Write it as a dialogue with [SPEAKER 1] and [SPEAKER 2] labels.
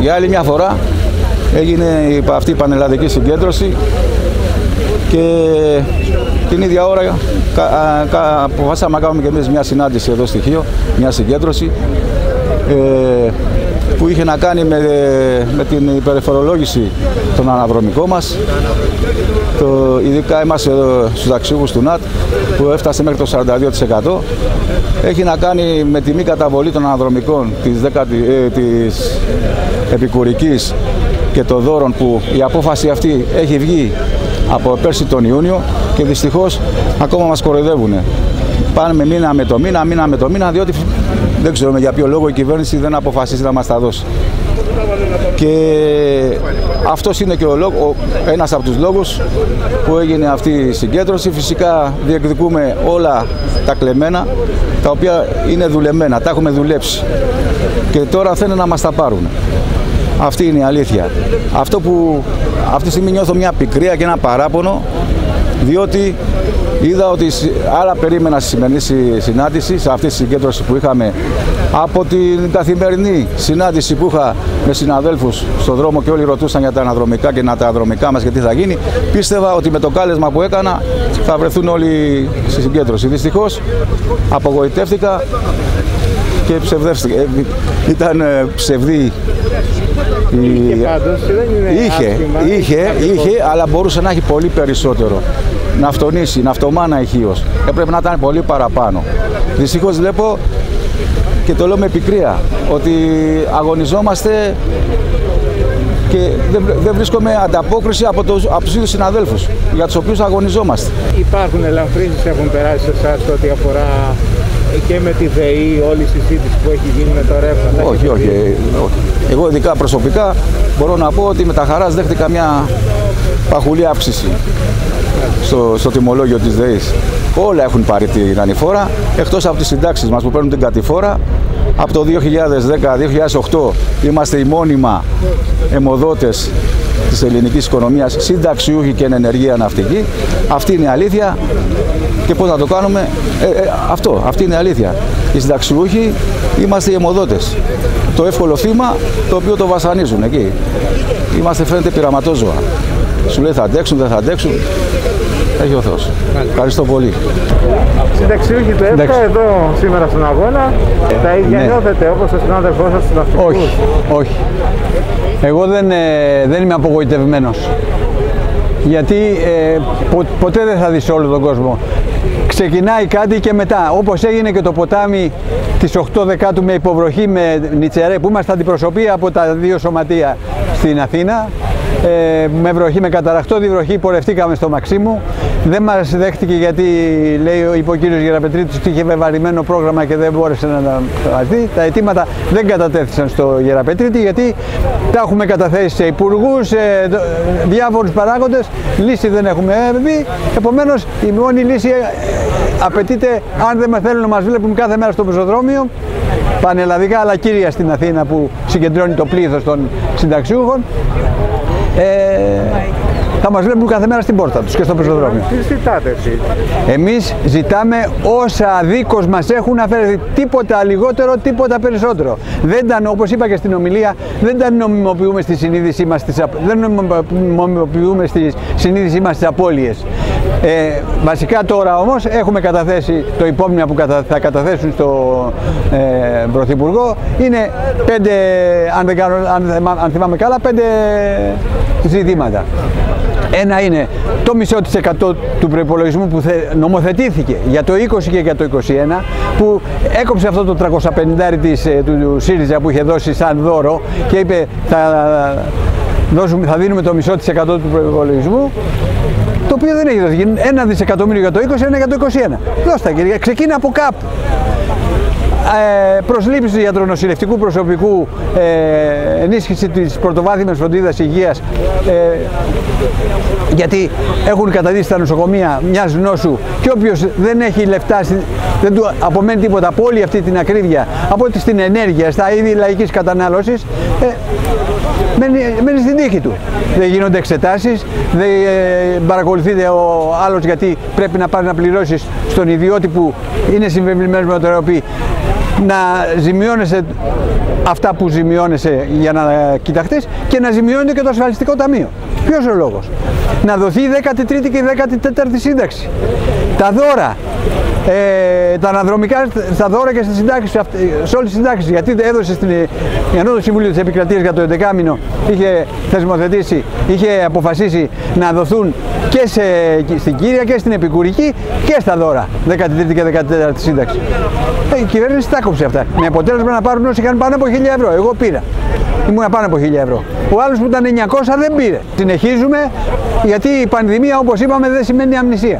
[SPEAKER 1] Για άλλη μια φορά έγινε αυτή η πανελλαδική συγκέντρωση και την ίδια ώρα αποφάσισαμε να κάνουμε και εμείς μια συνάντηση εδώ στη Χίο, μια συγκέντρωση ε, που είχε να κάνει με, με την υπερεφορολόγηση των αναδρομικών μας το, ειδικά είμαστε εδώ στους αξιούχους του ΝΑΤ που έφτασε μέχρι το 42% έχει να κάνει με τη μη καταβολή των αναδρομικών της, 10, ε, της επικουρικής και των δώρων που η απόφαση αυτή έχει βγει από πέρσι τον Ιούνιο και δυστυχώς ακόμα μας κοροϊδεύουν. Πάνε μήνα με το μήνα, μήνα με το μήνα, διότι δεν ξέρουμε για ποιο λόγο η κυβέρνηση δεν αποφασίζει να μας τα δώσει. Και αυτός είναι και ο λόγο, ένας από τους λόγους που έγινε αυτή η συγκέντρωση. Φυσικά διεκδικούμε όλα τα κλεμμένα, τα οποία είναι δουλεμένα, τα έχουμε δουλέψει. Και τώρα θέλουν να μας τα πάρουν. Αυτή είναι η αλήθεια. Αυτό που αυτή τη στιγμή νιώθω μια πικρία και ένα παράπονο διότι είδα ότι άλλα περίμενα στη σημερινή συνάντηση, σε αυτή τη συγκέντρωση που είχαμε από την καθημερινή συνάντηση που είχα με συναδέλφους στον δρόμο και όλοι ρωτούσαν για τα αναδρομικά και να τα αναδρομικά μας και τι θα γίνει, πίστευα ότι με το κάλεσμα που έκανα θα βρεθούν όλοι στη συγκέντρωση. Δυστυχώς απογοητεύτηκα και ψευδεύτηκα. Ε, ήταν ε, ψευδή
[SPEAKER 2] Είχε πάντως, δεν είναι
[SPEAKER 1] είχε,
[SPEAKER 2] άσχημα,
[SPEAKER 1] είχε, είχε, αλλά μπορούσε να έχει πολύ περισσότερο. Να αυτονήσει, να αυτομάνα ηχείως. Έπρεπε να ήταν πολύ παραπάνω. Δυστυχώς βλέπω και το λέω με πικρία ότι αγωνιζόμαστε και δεν, δεν βρίσκομαι ανταπόκριση από, το, από τους ίδιους συναδέλφους για τους οποίους αγωνιζόμαστε.
[SPEAKER 2] Υπάρχουν ελαφρύνσεις έχουν περάσει σε εσάς ό,τι αφορά και με τη ΔΕΗ, όλη η συζήτηση που έχει γίνει με το ρεύμα.
[SPEAKER 1] Όχι, όχι, όχι. Εγώ ειδικά προσωπικά μπορώ να πω ότι με τα χαράς δέχτηκα μια παχουλή αύξηση στο, στο τιμολόγιο της ΔΕΗς. Όλα έχουν πάρει την ανηφόρα, εκτός από τις συντάξεις μας που παίρνουν την κατηφόρα. Από το 2010-2008 είμαστε οι μόνιμα αιμοδότες της ελληνικής οικονομίας, συνταξιούχοι και ενεργεία ναυτική. Αυτή είναι η αλήθεια και πώς να το κάνουμε, ε, ε, αυτό, αυτή είναι η αλήθεια. Οι συνταξιούχοι είμαστε οι αιμοδότες. Το εύκολο θύμα το οποίο το βασανίζουν εκεί. Είμαστε φαίνεται πειραματόζωα. Σου λέει θα αντέξουν, δεν θα αντέξουν. Έχει ο Θεός. Ευχαριστώ πολύ.
[SPEAKER 2] Συνταξιούχοι του ΕΦΚΑ εδώ σήμερα στον αγώνα. Τα ίδια
[SPEAKER 1] Ναι.
[SPEAKER 2] νιώθετε όπως ο συνάδελφός σας στους ναυτικούς;
[SPEAKER 3] Όχι, όχι. Εγώ δεν, ε, δεν είμαι απογοητευμένος. Γιατί ε, πο- ποτέ δεν θα δεις όλο τον κόσμο. Ξεκινάει κάτι και μετά, όπως έγινε και το ποτάμι της 8 Δεκάτου με υποβροχή με Νιτσερέ, που είμαστε αντιπροσωπεία από τα δύο σωματεία στην Αθήνα, ε, με βροχή, με καταραχτώδη βροχή πορευτήκαμε στο Μαξίμου. Δεν μας δέχτηκε γιατί λέει, είπε ο κύριος Γεραπετρίτης ότι είχε βεβαρημένο πρόγραμμα και δεν μπόρεσε να τα μας δει. Τα αιτήματα δεν κατατέθησαν στο Γεραπετρίτη γιατί τα έχουμε καταθέσει σε υπουργούς, σε διάφορους παράγοντες. Λύση δεν έχουμε δει. Επομένως η μόνη λύση ε, απαιτείται αν δεν με θέλουν να μας βλέπουν κάθε μέρα στο πεζοδρόμιο πανελλαδικά αλλά κύρια στην Αθήνα που συγκεντρώνει το πλήθος των συνταξιούχων ε, θα μας βλέπουν κάθε μέρα στην πόρτα τους και στο πεζοδρόμιο.
[SPEAKER 2] Τι ζητάτε εσείς;
[SPEAKER 3] Εμείς ζητάμε όσα αδίκως μας έχουν αφαιρεθεί. Τίποτα λιγότερο, τίποτα περισσότερο. Δεν τα, όπως είπα και στην ομιλία, δεν τα νομιμοποιούμε στη συνείδησή μας, τις, απ- δεν νομιμοποιούμε στη συνείδησή μας τις απώλειες. Ε, βασικά τώρα όμως έχουμε καταθέσει το υπόμνημα που κατα- θα καταθέσουν στο ε, Πρωθυπουργό. Είναι πέντε, αν, δεν κάνω, αν, θυμά- αν θυμάμαι καλά, πέντε ζητήματα. Ένα είναι το μισό της εκατό του προπολογισμού που θε- νομοθετήθηκε για το 20 και για το 21 που έκοψε αυτό το 350 της, ε, του, του ΣΥΡΙΖΑ που είχε δώσει σαν δώρο και είπε θα, δώσουμε, θα δίνουμε το μισό της εκατό του προπολογισμού το οποίο δεν έχει δοθεί. Ένα δισεκατομμύριο για το 20, ένα για το 21. Δώστα κύριε, ξεκίνα από κάπου ε, προσλήψη ιατρονοσηλευτικού προσωπικού, ε, ενίσχυση της πρωτοβάθμιας φροντίδας υγείας, ε, γιατί έχουν καταδείξει τα νοσοκομεία μιας νόσου και όποιος δεν έχει λεφτά, στη- δεν του απομένει τίποτα από όλη αυτή την ακρίβεια, από ό,τι στην ενέργεια, στα είδη λαϊκής κατανάλωσης, ε, μένει, μένει στην τύχη του. Δεν γίνονται εξετάσεις, δεν ε, παρακολουθείται ο άλλος γιατί πρέπει να πάει να πληρώσεις στον ιδιώτη που είναι συμβεβλημένος με το τεραπή να ζημιώνεσαι αυτά που ζημιώνεσαι για να κοιταχτείς και να ζημιώνεται και το ασφαλιστικό ταμείο. Ποιος ο λόγος; Να δοθεί η 13η και η 14η σύνταξη. Τα δώρα, ε, τα αναδρομικά στα δώρα και στις συντάξεις, σε όλες τις συντάξεις, γιατί έδωσε στην Ανώτο Συμβούλιο της Επικρατείας για το 11 μήνο, είχε θεσμοθετήσει, είχε αποφασίσει να δοθούν και σε, στην κύρια και στην επικουρική και στα δώρα, 13η και 14η σύνταξη. Ε, η κυβέρνηση τα κόψε αυτά. Με αποτέλεσμα να πάρουν όσοι είχαν πάνω από 1000 ευρώ. Εγώ πήρα. Ήμουν πάνω από 1000 ευρώ. Ο άλλος που ήταν 900 δεν πήρε. Συνεχίζουμε γιατί η πανδημία όπως είπαμε δεν σημαίνει αμνησία.